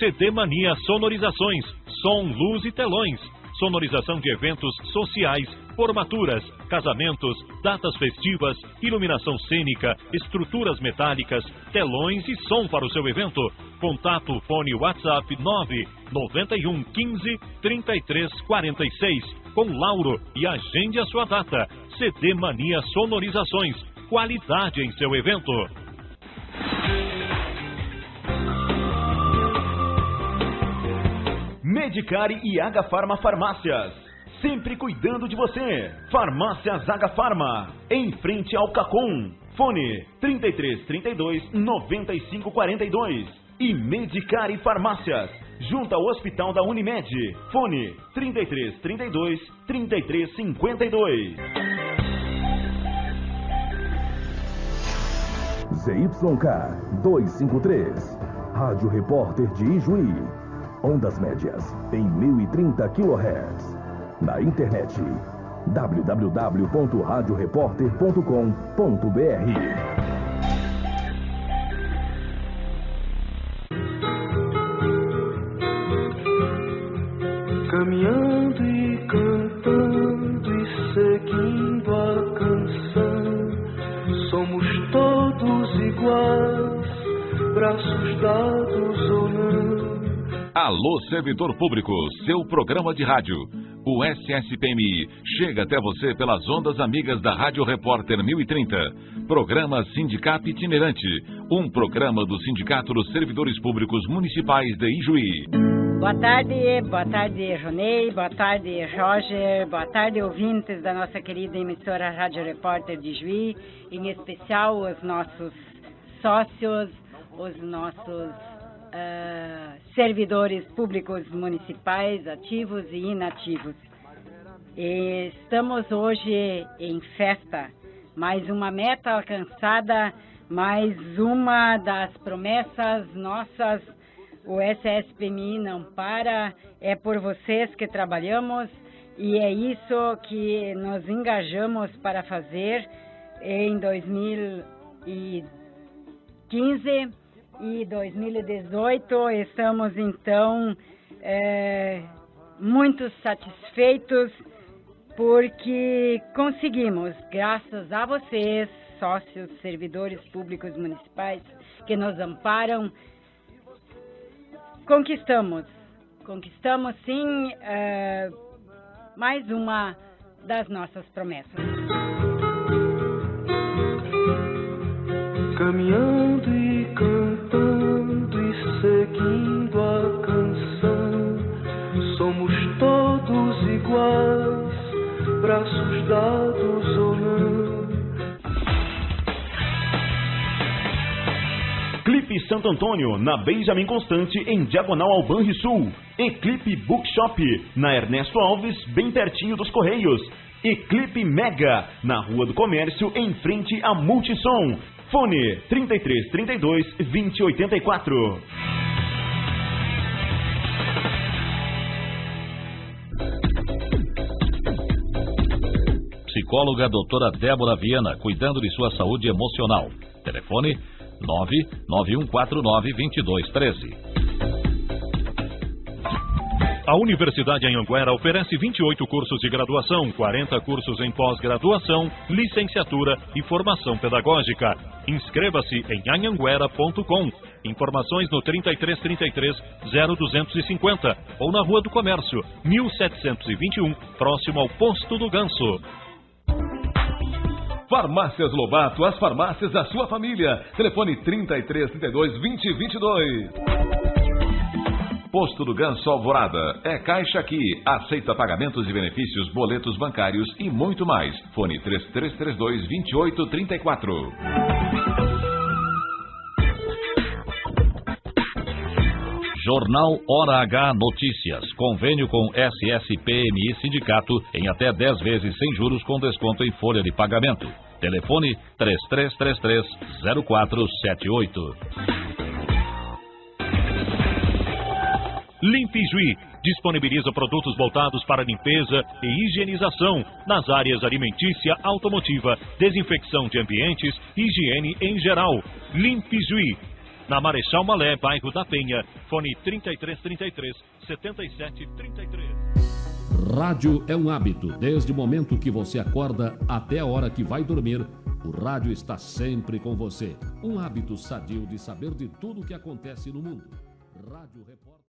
CD Mania Sonorizações, som, luz e telões. Sonorização de eventos sociais, formaturas, casamentos, datas festivas, iluminação cênica, estruturas metálicas, telões e som para o seu evento. Contato fone WhatsApp 9 91 15 33 46 com Lauro e agende a sua data. CD Mania Sonorizações, qualidade em seu evento. Medicare e Aga Farma Farmácias. Sempre cuidando de você. Farmácias Aga Farma. Em frente ao Cacom. Fone 33 32 95 42. E Medicare Farmácias. Junto ao Hospital da Unimed. Fone 33 32 33 52. ZYK 253. Rádio Repórter de Ijuí. Ondas médias em 1030 kHz. Na internet www.radioreporter.com.br. Caminhando e cantando e seguindo a canção, somos todos iguais, braços dados ou. Alô, servidor público, seu programa de rádio. O SSPMI chega até você pelas ondas amigas da Rádio Repórter 1030. Programa Sindicato Itinerante, um programa do Sindicato dos Servidores Públicos Municipais de Ijuí. Boa tarde, boa tarde, Ronei, boa tarde, Roger, boa tarde, ouvintes da nossa querida emissora Rádio Repórter de Juí, em especial os nossos sócios, os nossos uh, servidores públicos municipais ativos e inativos. E estamos hoje em festa, mais uma meta alcançada, mais uma das promessas nossas. O SSPMI não para, é por vocês que trabalhamos e é isso que nos engajamos para fazer em 2015 e 2018. Estamos então é, muito satisfeitos porque conseguimos, graças a vocês, sócios, servidores públicos municipais que nos amparam, conquistamos, conquistamos sim é, mais uma das nossas promessas. Caminhando Clipe Santo Antônio, na Benjamin Constante, em diagonal ao Banrisul. Eclipe Bookshop, na Ernesto Alves, bem pertinho dos Correios. Eclipe Mega, na Rua do Comércio, em frente a Multissom. Fone 33 32 Psicóloga doutora Débora Viana, cuidando de sua saúde emocional. Telefone 99149 2213. A Universidade Anhanguera oferece 28 cursos de graduação, 40 cursos em pós-graduação, licenciatura e formação pedagógica. Inscreva-se em anhanguera.com. Informações no 3333 0250 ou na Rua do Comércio, 1721, próximo ao Posto do Ganso. Farmácias Lobato, as farmácias da sua família. Telefone 3332 2022. Posto do Ganso Alvorada. É Caixa Aqui. Aceita pagamentos de benefícios, boletos bancários e muito mais. Fone 3332 2834. Jornal Hora H Notícias. Convênio com SSPMI Sindicato em até 10 vezes sem juros com desconto em folha de pagamento. Telefone 3333-0478. Limpe Juí disponibiliza produtos voltados para limpeza e higienização nas áreas alimentícia, automotiva, desinfecção de ambientes, higiene em geral. Limpe Juí na Marechal Malé, bairro da Penha. Fone 3333 7733. Rádio é um hábito. Desde o momento que você acorda até a hora que vai dormir, o rádio está sempre com você. Um hábito sadio de saber de tudo o que acontece no mundo. Rádio Repórter.